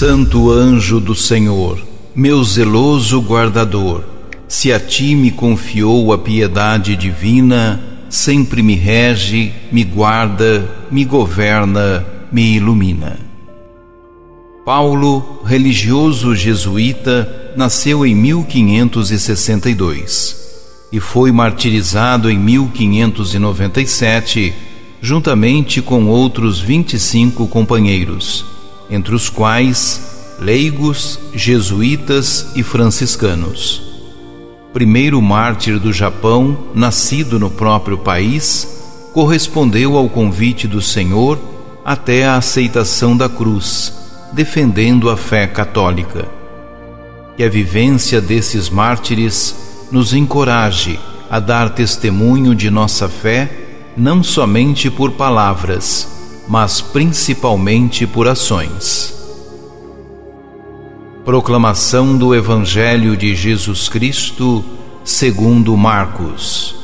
Santo anjo do Senhor, meu zeloso guardador, se a ti me confiou a piedade divina, sempre me rege, me guarda, me governa, me ilumina. Paulo, religioso jesuíta, nasceu em 1562 e foi martirizado em 1597, juntamente com outros 25 companheiros entre os quais leigos, jesuítas e franciscanos. Primeiro mártir do Japão, nascido no próprio país, correspondeu ao convite do Senhor até a aceitação da cruz, defendendo a fé católica. Que a vivência desses mártires nos encoraje a dar testemunho de nossa fé, não somente por palavras, mas principalmente por ações. Proclamação do Evangelho de Jesus Cristo, segundo Marcos.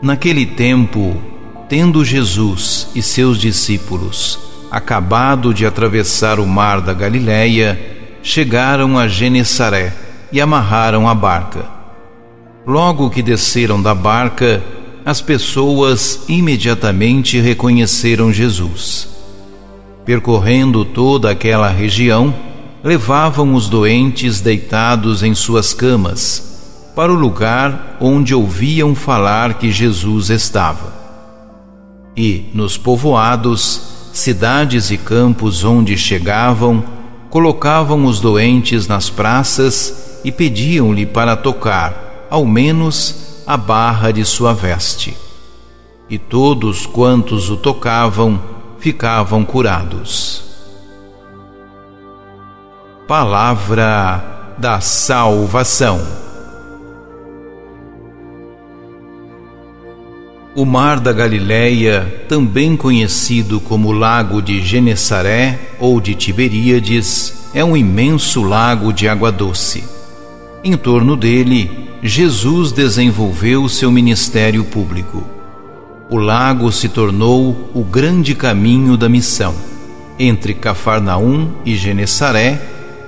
Naquele tempo, tendo Jesus e seus discípulos acabado de atravessar o mar da Galiléia, chegaram a Genesaré e amarraram a barca. Logo que desceram da barca, as pessoas imediatamente reconheceram Jesus. Percorrendo toda aquela região, levavam os doentes deitados em suas camas para o lugar onde ouviam falar que Jesus estava. E, nos povoados, cidades e campos onde chegavam, colocavam os doentes nas praças e pediam-lhe para tocar, ao menos, a barra de sua veste. E todos quantos o tocavam ficavam curados. Palavra da Salvação. O Mar da Galileia, também conhecido como Lago de Genesaré ou de Tiberíades, é um imenso lago de água doce. Em torno dele Jesus desenvolveu seu ministério público. O lago se tornou o grande caminho da missão, entre Cafarnaum e Genesaré,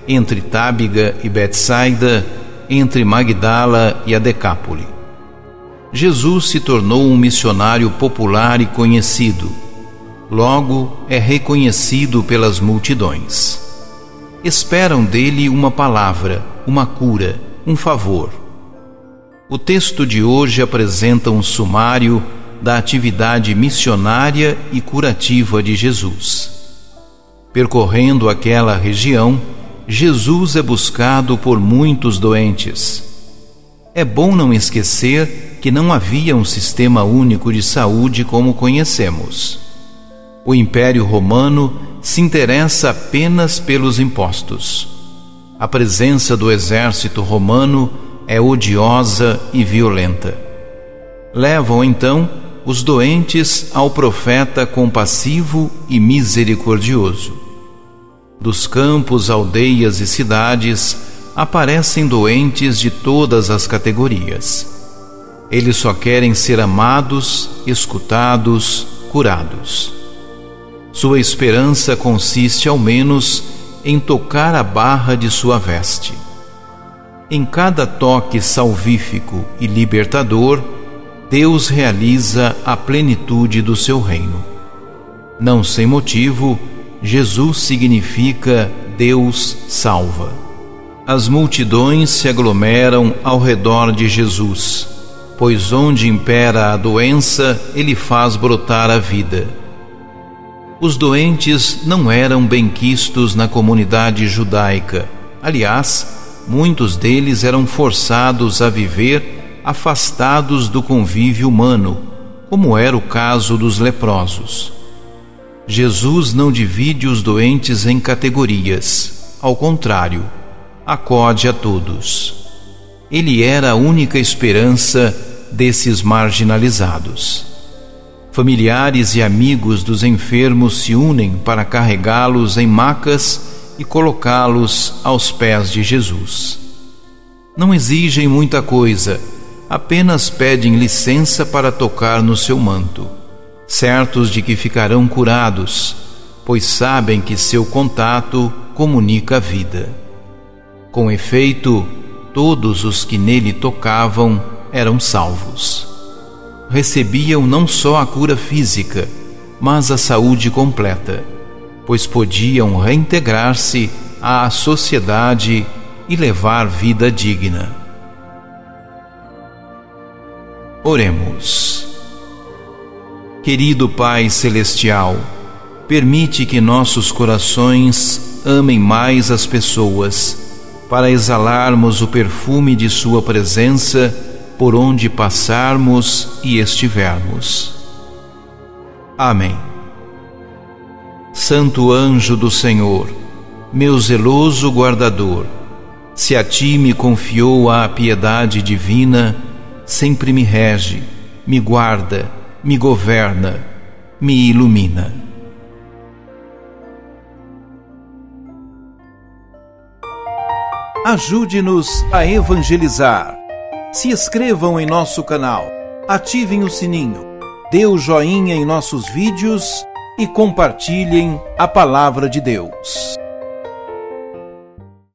entre Tábiga e Betsaida, entre Magdala e a Decápole. Jesus se tornou um missionário popular e conhecido. Logo, é reconhecido pelas multidões. Esperam dele uma palavra, uma cura, um favor o texto de hoje apresenta um sumário da atividade missionária e curativa de Jesus. Percorrendo aquela região, Jesus é buscado por muitos doentes. É bom não esquecer que não havia um sistema único de saúde como conhecemos. O Império Romano se interessa apenas pelos impostos. A presença do exército romano é odiosa e violenta. Levam então os doentes ao profeta compassivo e misericordioso. Dos campos, aldeias e cidades aparecem doentes de todas as categorias. Eles só querem ser amados, escutados, curados. Sua esperança consiste, ao menos, em tocar a barra de sua veste em cada toque salvífico e libertador, Deus realiza a plenitude do seu reino. Não sem motivo, Jesus significa Deus salva. As multidões se aglomeram ao redor de Jesus, pois onde impera a doença, ele faz brotar a vida. Os doentes não eram benquistos na comunidade judaica. Aliás, muitos deles eram forçados a viver afastados do convívio humano, como era o caso dos leprosos. Jesus não divide os doentes em categorias, ao contrário, acode a todos. Ele era a única esperança desses marginalizados. Familiares e amigos dos enfermos se unem para carregá-los em macas e colocá-los aos pés de Jesus. Não exigem muita coisa, apenas pedem licença para tocar no seu manto, certos de que ficarão curados, pois sabem que seu contato comunica a vida. Com efeito, todos os que nele tocavam eram salvos. Recebiam não só a cura física, mas a saúde completa, pois podiam reintegrar-se à sociedade e levar vida digna. Oremos. Querido Pai Celestial, permite que nossos corações amem mais as pessoas, para exalarmos o perfume de Sua presença por onde passarmos e estivermos. Amém. Santo anjo do Senhor, meu zeloso guardador, se a ti me confiou a piedade divina, sempre me rege, me guarda, me governa, me ilumina. Ajude-nos a evangelizar. Se inscrevam em nosso canal, ativem o sininho, dê o joinha em nossos vídeos e compartilhem a palavra de Deus.